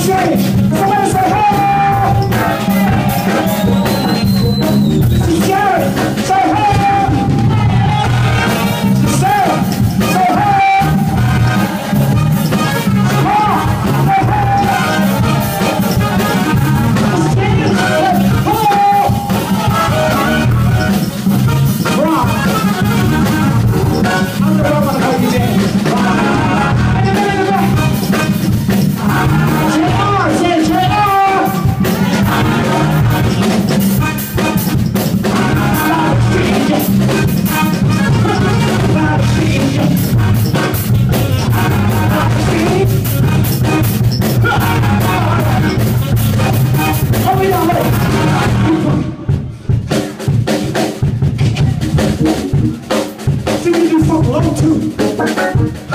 See, we do funk too.